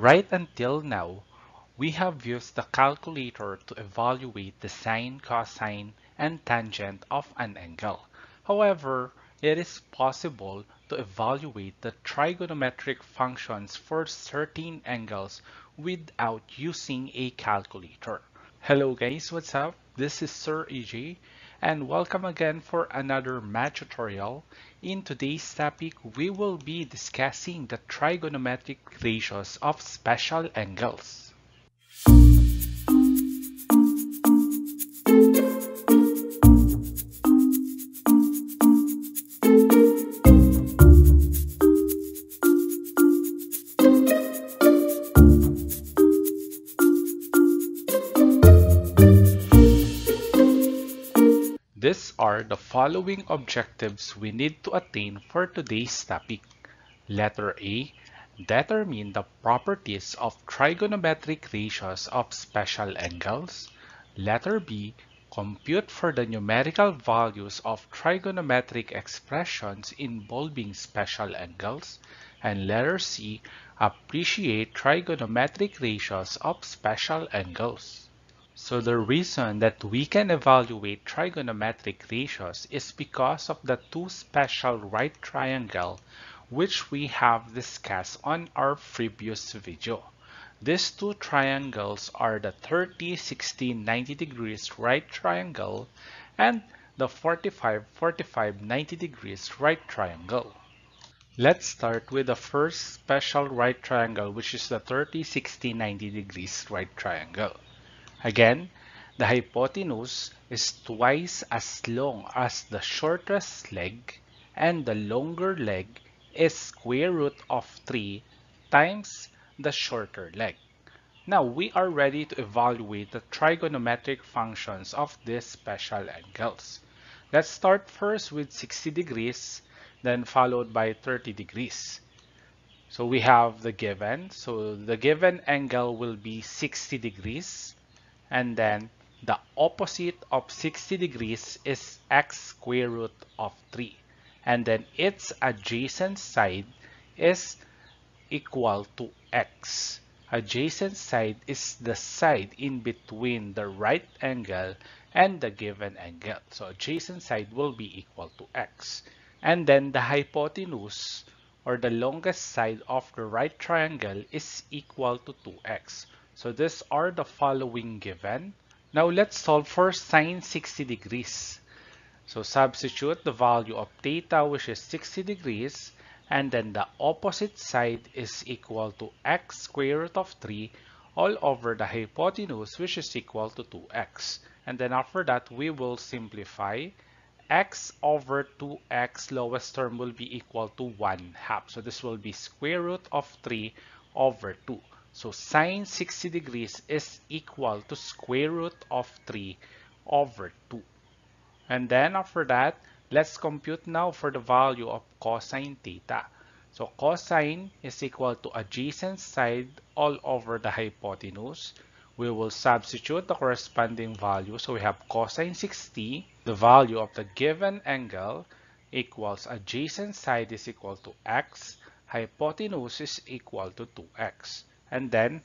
Right until now, we have used the calculator to evaluate the sine, cosine, and tangent of an angle. However, it is possible to evaluate the trigonometric functions for certain angles without using a calculator. Hello guys, what's up? This is Sir EJ and welcome again for another math tutorial. In today's topic, we will be discussing the trigonometric ratios of special angles. Are the following objectives we need to attain for today's topic. Letter A. Determine the properties of trigonometric ratios of special angles. Letter B. Compute for the numerical values of trigonometric expressions involving special angles. And letter C. Appreciate trigonometric ratios of special angles. So the reason that we can evaluate trigonometric ratios is because of the two special right triangle which we have discussed on our previous video. These two triangles are the 30, 60, 90 degrees right triangle and the 45, 45, 90 degrees right triangle. Let's start with the first special right triangle which is the 30, 60, 90 degrees right triangle. Again, the hypotenuse is twice as long as the shortest leg and the longer leg is square root of 3 times the shorter leg. Now we are ready to evaluate the trigonometric functions of these special angles. Let's start first with 60 degrees, then followed by 30 degrees. So we have the given. So the given angle will be 60 degrees and then the opposite of 60 degrees is x square root of 3 and then its adjacent side is equal to x. Adjacent side is the side in between the right angle and the given angle. So adjacent side will be equal to x. And then the hypotenuse or the longest side of the right triangle is equal to 2x. So these are the following given. Now let's solve for sine 60 degrees. So substitute the value of theta which is 60 degrees and then the opposite side is equal to x square root of 3 all over the hypotenuse which is equal to 2x. And then after that we will simplify x over 2x lowest term will be equal to 1 half. So this will be square root of 3 over 2. So sine 60 degrees is equal to square root of 3 over 2. And then after that, let's compute now for the value of cosine theta. So cosine is equal to adjacent side all over the hypotenuse. We will substitute the corresponding value. So we have cosine 60, the value of the given angle equals adjacent side is equal to x, hypotenuse is equal to 2x. And then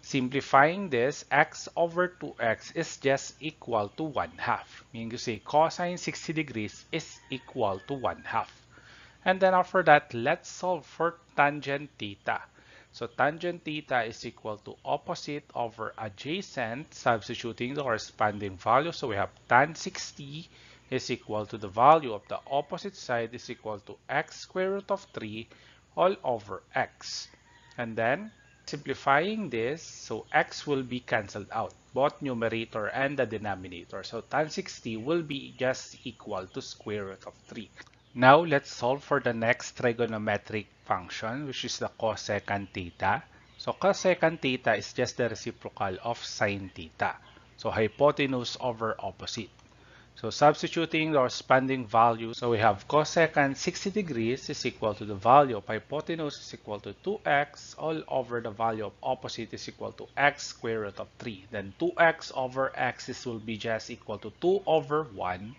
simplifying this, x over 2x is just equal to 1 half. Meaning to say cosine 60 degrees is equal to 1 half. And then after that, let's solve for tangent theta. So tangent theta is equal to opposite over adjacent, substituting the corresponding value. So we have tan 60 is equal to the value of the opposite side is equal to x square root of 3 all over x. And then simplifying this, so x will be cancelled out, both numerator and the denominator. So tan 60 will be just equal to square root of 3. Now let's solve for the next trigonometric function, which is the cosecant theta. So cosecant theta is just the reciprocal of sine theta. So hypotenuse over opposite. So substituting the corresponding value, so we have cosecant 60 degrees is equal to the value of hypotenuse is equal to 2x all over the value of opposite is equal to x square root of 3. Then 2x over x this will be just equal to 2 over 1.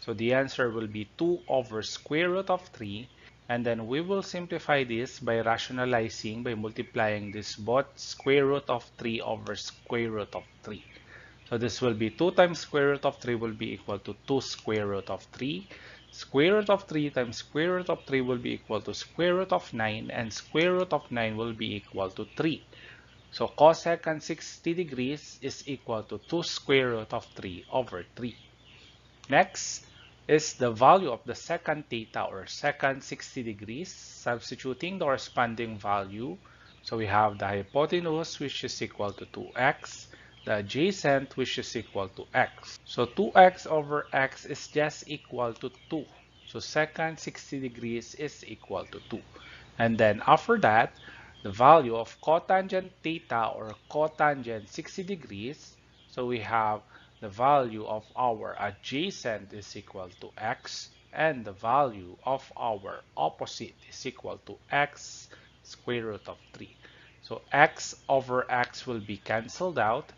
So the answer will be 2 over square root of 3. And then we will simplify this by rationalizing by multiplying this both square root of 3 over square root of 3. So this will be 2 times square root of 3 will be equal to 2 square root of 3. Square root of 3 times square root of 3 will be equal to square root of 9 and square root of 9 will be equal to 3. So cosecant 60 degrees is equal to 2 square root of 3 over 3. Next is the value of the secant theta or secant 60 degrees, substituting the corresponding value. So we have the hypotenuse which is equal to 2x, the adjacent which is equal to x. So 2x over x is just equal to 2. So secant 60 degrees is equal to 2. And then after that, the value of cotangent theta or cotangent 60 degrees. So we have the value of our adjacent is equal to x and the value of our opposite is equal to x square root of 3. So x over x will be cancelled out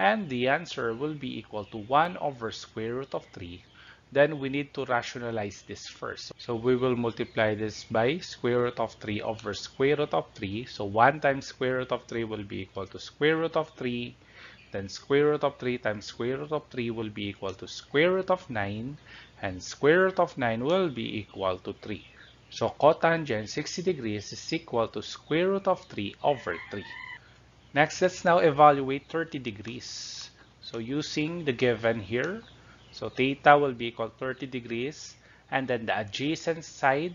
and the answer will be equal to 1 over square root of 3 then we need to rationalize this first. So we will multiply this by square root of 3 over square root of 3. So 1 times square root of 3 will be equal to square root of 3. Then square root of 3 times square root of 3 will be equal to square root of 9. And square root of 9 will be equal to 3. So cotangent 60 degrees is equal to square root of 3 over 3. Next, let's now evaluate 30 degrees. So using the given here, so theta will be equal to 30 degrees and then the adjacent side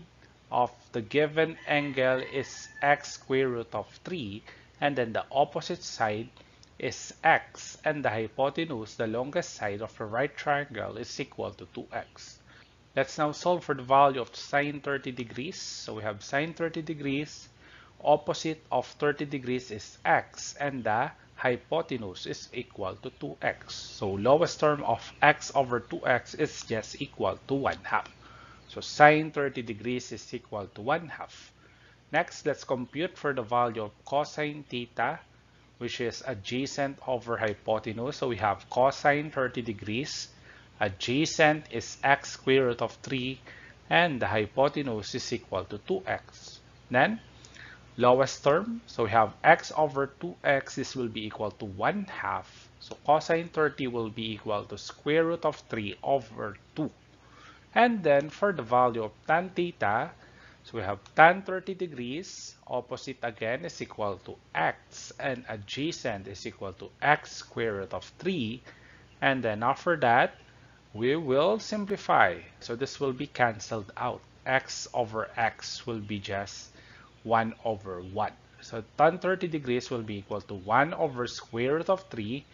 of the given angle is x square root of 3 and then the opposite side is x and the hypotenuse, the longest side of a right triangle is equal to 2x. Let's now solve for the value of sine 30 degrees. So we have sine 30 degrees opposite of 30 degrees is x and the hypotenuse is equal to 2x. So lowest term of x over 2x is just equal to 1 half. So sine 30 degrees is equal to 1 half. Next, let's compute for the value of cosine theta, which is adjacent over hypotenuse. So we have cosine 30 degrees. Adjacent is x square root of 3 and the hypotenuse is equal to 2x. Then lowest term. So we have x over 2x. This will be equal to 1 half. So cosine 30 will be equal to square root of 3 over 2. And then for the value of tan theta, so we have tan 30 degrees, opposite again is equal to x, and adjacent is equal to x square root of 3. And then after that, we will simplify. So this will be cancelled out. x over x will be just 1 over 1. So tan 30 degrees will be equal to 1 over square root of 3.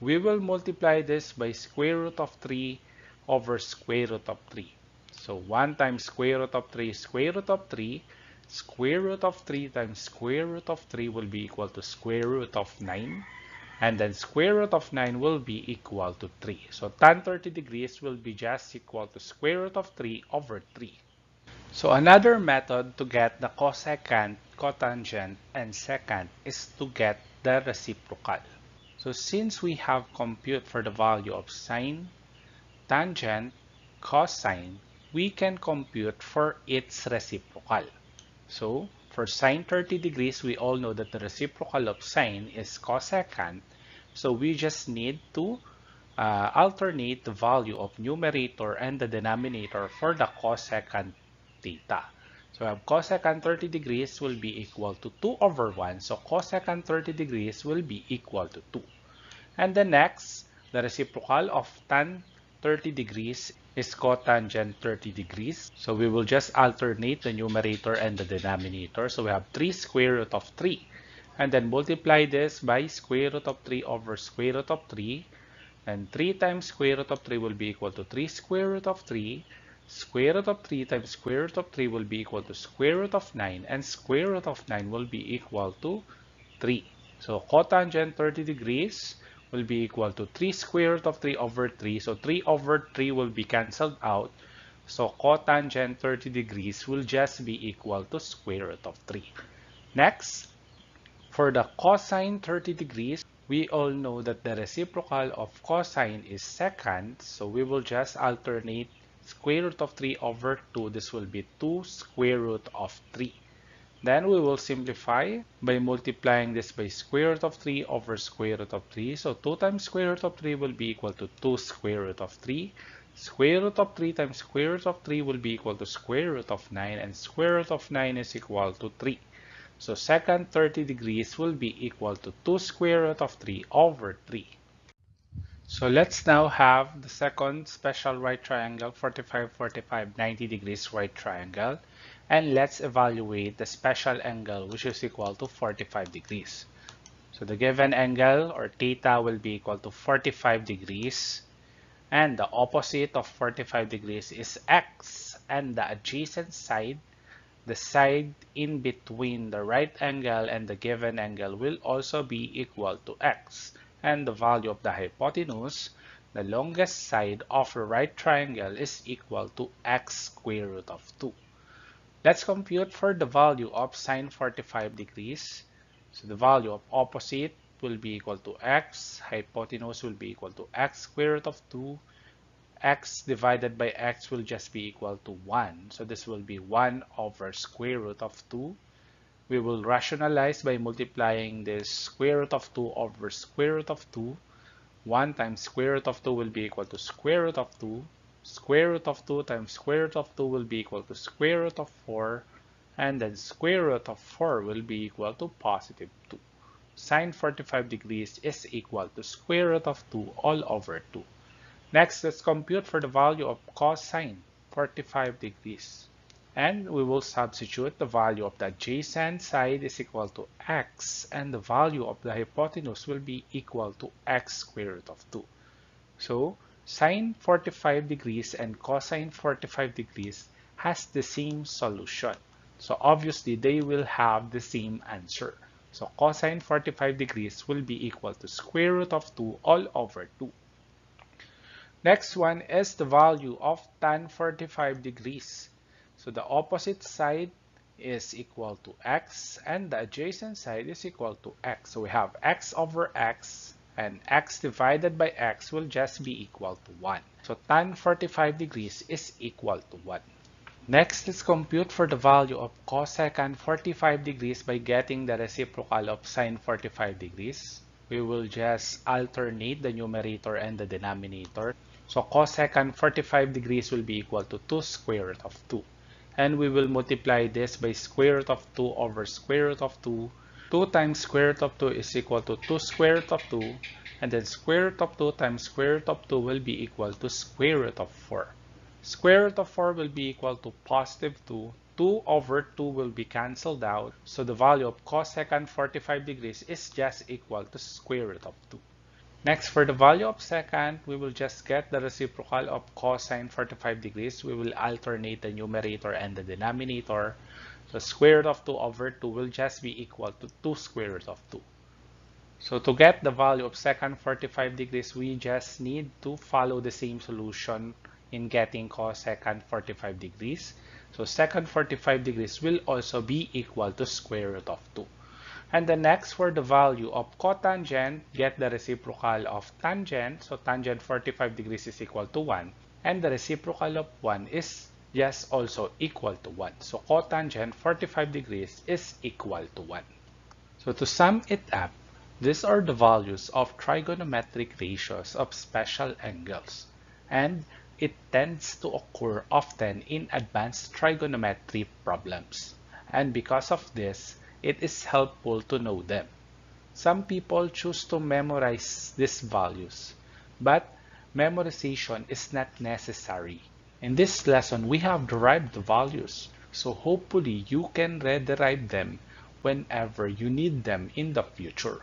We will multiply this by square root of 3 over square root of 3. So 1 times square root of 3 square root of 3. Square root of 3 times square root of 3 will be equal to square root of 9. And then square root of 9 will be equal to 3. So tan 30 degrees will be just equal to square root of 3 over 3. So another method to get the cosecant, cotangent, and secant is to get the reciprocal. So since we have compute for the value of sine, tangent, cosine, we can compute for its reciprocal. So for sine 30 degrees, we all know that the reciprocal of sine is cosecant. So we just need to uh, alternate the value of numerator and the denominator for the cosecant theta. So we have cosecant 30 degrees will be equal to 2 over 1. So cosecant 30 degrees will be equal to 2. And the next, the reciprocal of tan 30 degrees is cotangent 30 degrees. So we will just alternate the numerator and the denominator. So we have 3 square root of 3. And then multiply this by square root of 3 over square root of 3. And 3 times square root of 3 will be equal to 3 square root of 3 Square root of 3 times square root of 3 will be equal to square root of 9 and square root of 9 will be equal to 3. So cotangent 30 degrees will be equal to 3 square root of 3 over 3. So 3 over 3 will be cancelled out. So cotangent 30 degrees will just be equal to square root of 3. Next, for the cosine 30 degrees, we all know that the reciprocal of cosine is secant. So we will just alternate square root of 3 over 2, this will be 2 square root of 3. Then we will simplify by multiplying this by square root of 3 over square root of 3. So 2 times square root of 3 will be equal to 2 square root of 3. Square root of 3 times square root of 3 will be equal to square root of 9 and square root of 9 is equal to 3. So secant 30 degrees will be equal to 2 square root of 3 over 3. So let's now have the second special right triangle 45 45 90 degrees right triangle. And let's evaluate the special angle which is equal to 45 degrees. So the given angle or theta will be equal to 45 degrees. And the opposite of 45 degrees is x. And the adjacent side the side in between the right angle and the given angle will also be equal to x and the value of the hypotenuse the longest side of the right triangle is equal to x square root of 2 Let's compute for the value of sine 45 degrees. So the value of opposite will be equal to x, hypotenuse will be equal to x square root of 2, x divided by x will just be equal to 1. So this will be 1 over square root of 2. We will rationalize by multiplying this square root of 2 over square root of 2. 1 times square root of 2 will be equal to square root of 2 square root of 2 times square root of 2 will be equal to square root of 4 and then square root of 4 will be equal to positive 2. Sine 45 degrees is equal to square root of 2 all over 2. Next, let's compute for the value of cosine 45 degrees. And we will substitute the value of the adjacent side is equal to x and the value of the hypotenuse will be equal to x square root of 2. So sine 45 degrees and cosine 45 degrees has the same solution. So obviously they will have the same answer. So cosine 45 degrees will be equal to square root of 2 all over 2. Next one is the value of tan 45 degrees. So the opposite side is equal to x and the adjacent side is equal to x. So we have x over x and x divided by x will just be equal to 1. So tan 45 degrees is equal to 1. Next, let's compute for the value of cosecant 45 degrees by getting the reciprocal of sine 45 degrees. We will just alternate the numerator and the denominator. So cosecant 45 degrees will be equal to 2 square root of 2. And we will multiply this by square root of 2 over square root of 2 2 times square root of 2 is equal to 2 square root of 2 and then square root of 2 times square root of 2 will be equal to square root of 4. Square root of 4 will be equal to positive 2. 2 over 2 will be cancelled out. So the value of cosecant 45 degrees is just equal to square root of 2. Next, for the value of secant, we will just get the reciprocal of cosine 45 degrees. We will alternate the numerator and the denominator. The square root of 2 over 2 will just be equal to 2 square root of 2. So to get the value of secant 45 degrees, we just need to follow the same solution in getting cosecant 45 degrees. So secant 45 degrees will also be equal to square root of 2. And the next for the value of cotangent, get the reciprocal of tangent. So tangent 45 degrees is equal to 1. And the reciprocal of 1 is yes also equal to 1. So cotangent 45 degrees is equal to 1. So to sum it up, these are the values of trigonometric ratios of special angles. And it tends to occur often in advanced trigonometry problems. And because of this, it is helpful to know them. Some people choose to memorize these values, but memorization is not necessary in this lesson, we have derived the values, so hopefully you can rederive them whenever you need them in the future.